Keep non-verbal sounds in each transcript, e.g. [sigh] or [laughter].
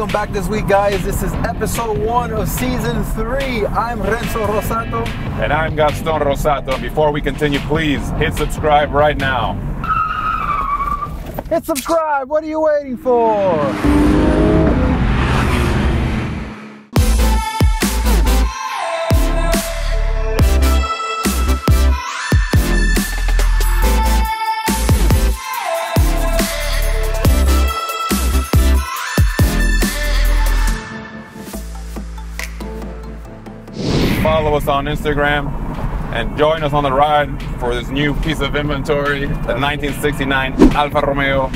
Welcome back this week, guys. This is episode one of season three. I'm Renzo Rossato. And I'm Gaston Rossato. Before we continue, please hit subscribe right now. Hit subscribe. What are you waiting for? Follow us on Instagram and join us on the ride for this new piece of inventory the 1969 Alfa Romeo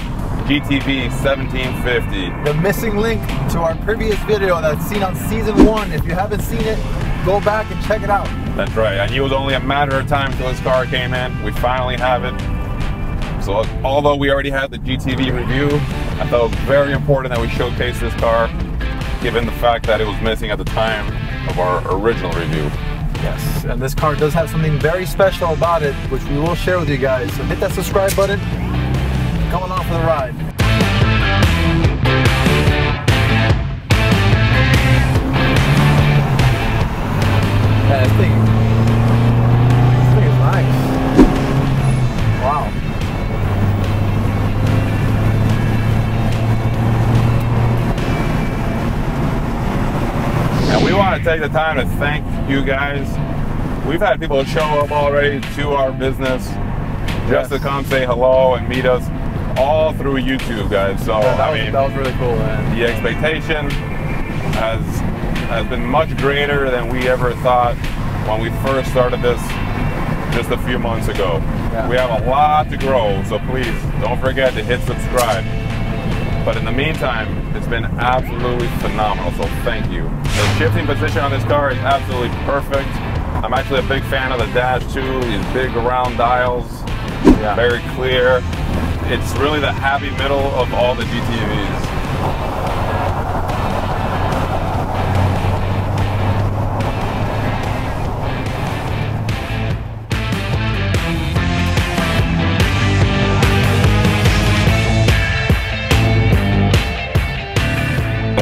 GTV 1750. The missing link to our previous video that's seen on season one. If you haven't seen it, go back and check it out. That's right. I knew it was only a matter of time until this car came in. We finally have it. So although we already had the GTV review, I thought it was very important that we showcase this car, given the fact that it was missing at the time of our original review. Yes, and this car does have something very special about it, which we will share with you guys. So hit that subscribe button. Come along for the ride. Take the time to thank you guys. We've had people show up already to our business just to come say hello and meet us all through YouTube, guys. So, Yeah, that, I was, mean, that was really cool, man. the expectation has has been much greater than we ever thought when we first started this just a few months ago. Yeah. We have a lot to grow, so please don't forget to hit subscribe. But in the meantime, it's been absolutely phenomenal, so thank you. The shifting position on this car is absolutely perfect. I'm actually a big fan of the dash too, these big round dials, Yeah. very clear. It's really the happy middle of all the GTVs.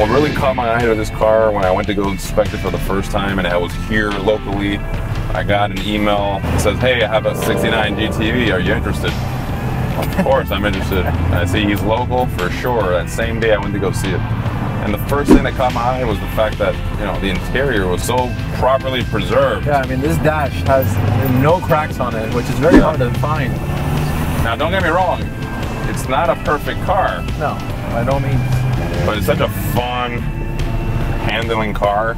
What really caught my eye to this car when I went to go inspect it for the first time and I was here locally, I got an email that says, hey, I have a 69 GTV, are you interested? Of [laughs] course, I'm interested. I see he's local for sure. That same day I went to go see it. And the first thing that caught my eye was the fact that, you know, the interior was so properly preserved. Yeah, I mean, this dash has no cracks on it, which is very hard to find. Now, don't get me wrong, it's not a perfect car, No, by no means. But it's such a fun handling car.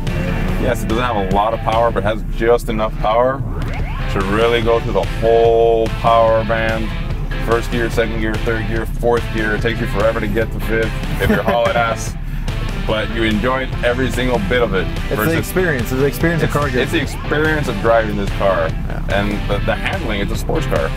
Yes, it doesn't have a lot of power, but it has just enough power to really go through the whole power band. First gear, second gear, third gear, fourth gear. It takes you forever to get to fifth if you're hauling [laughs] ass, but you enjoy every single bit of it. It's the experience. It's the experience of it's, car it's the experience of driving this car, and the, the handling. It's a sports car.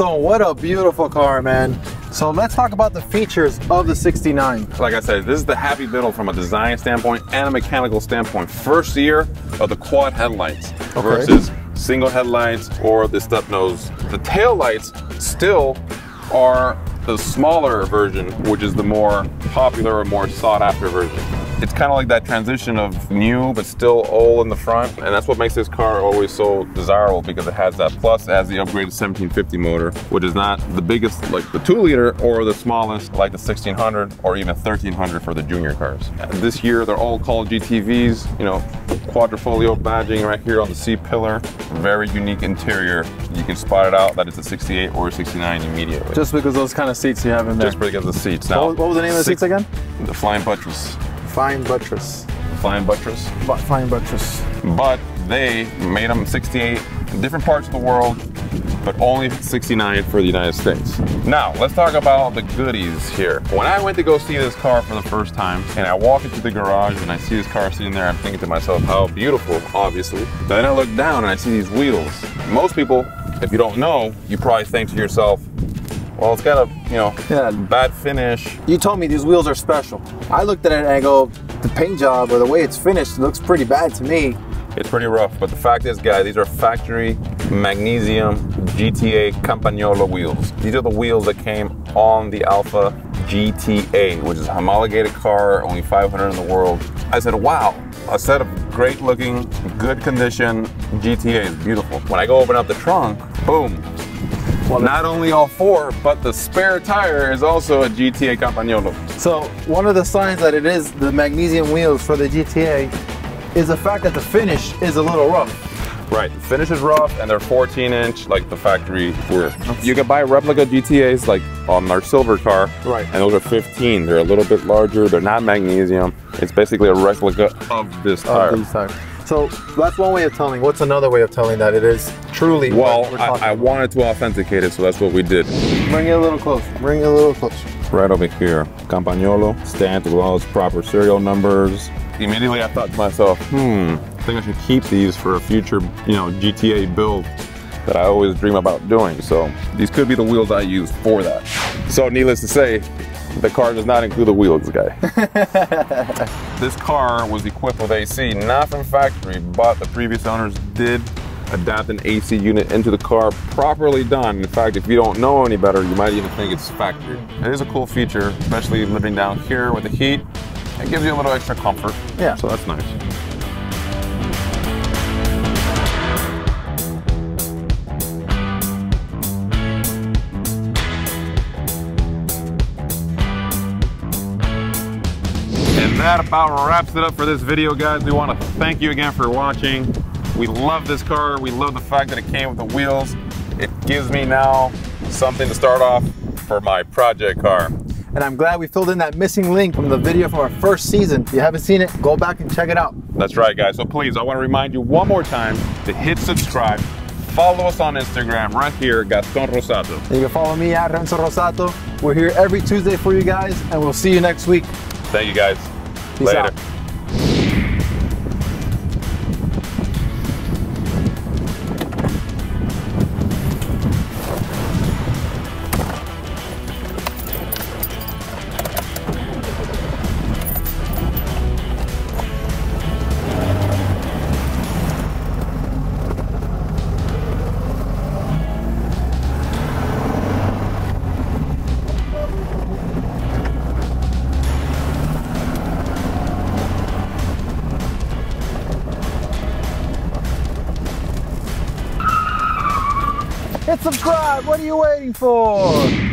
Gaston, what a beautiful car, man. So let's talk about the features of the 69. like I said, this is the happy middle from a design standpoint and a mechanical standpoint. First year of the quad headlights versus single headlights or the step nose. The tail lights still are the smaller version, which is the more popular or more sought after version. It's kind of like that transition of new but still old in the front, and that's what makes this car always so desirable because it has that. Plus, it has the upgraded 1750 motor, which is not the biggest, like the two liter, or the smallest, like the 1600 or even 1300 for the junior cars. This year, they're all called GTVs. You know, quadrifoglio badging right here on the C pillar. Very unique interior. You can spot it out that it's a 68 or a 69 immediately. Just because those kind of seats you have in there. Just because of the seats. Now, what was the name of the six- seats again? The flying buttress. Fine buttress. Fine buttress. Bu- Fine buttress. But they made them 68 in different parts of the world, but only 69 for the United States. Now, let's talk about the goodies here. When I went to go see this car for the first time, and I walk into the garage and I see this car sitting there, I'm thinking to myself, how beautiful, obviously. Then I look down and I see these wheels. Most people, if you don't know, you probably think to yourself, Well, it's got a you know Yeah. bad finish. You told me these wheels are special. I looked at it and I go, the paint job or the way it's finished looks pretty bad to me. It's pretty rough, but the fact is, guys, these are factory magnesium GTA Campagnolo wheels. These are the wheels that came on the Alfa GTA, which is a homologated car, only 500 in the world. I said, wow, a set of great looking, good condition GTA is beautiful. When I go open up the trunk, boom. Well, Not only all four, but the spare tire is also a GTA Campagnolo. So one of the signs that it is the magnesium wheels for the GTA is the fact that the finish is a little rough. Right, the finish is rough and they're 14 inch like the factory were. You can buy replica GTAs like on our silver car. Right. And those are 15. They're a little bit larger. They're not magnesium. It's basically a replica of this of tire. these tires. So that's one way of telling. What's another way of telling that it is truly well, what we're I, I wanted to authenticate it, so that's what we did. Bring it a little closer. Bring it a little closer. Right over here, Campagnolo, stamped with all its proper serial numbers. Immediately I thought to myself, hmm, I think I should keep these for a future, you know, GTA build that I always dream about doing. So these could be the wheels I use for that. So needless to say, the car does not include the wheels, guy. [laughs] this car was equipped with AC, not from factory, but the previous owners did adapt an AC unit into the car properly done. In fact, if you don't know any better, you might even think it's factory. It is a cool feature, especially living down here with the heat. It gives you a little extra comfort. Yeah. So that's nice. That about wraps it up for this video, guys. We want to thank you again for watching. We love this car. We love the fact that it came with the wheels. It gives me now something to start off for my project car. And I'm glad we filled in that missing link from the video from our first season. If you haven't seen it, go back and check it out. That's right, guys. So please, I want to remind you one more time to hit subscribe. Follow us on Instagram right here, Gaston Rossato. And you can follow me at Renzo Rossato. We're here every Tuesday for you guys, and we'll see you next week. Thank you, guys. Peace Later. out. Subscribe. What are you waiting for?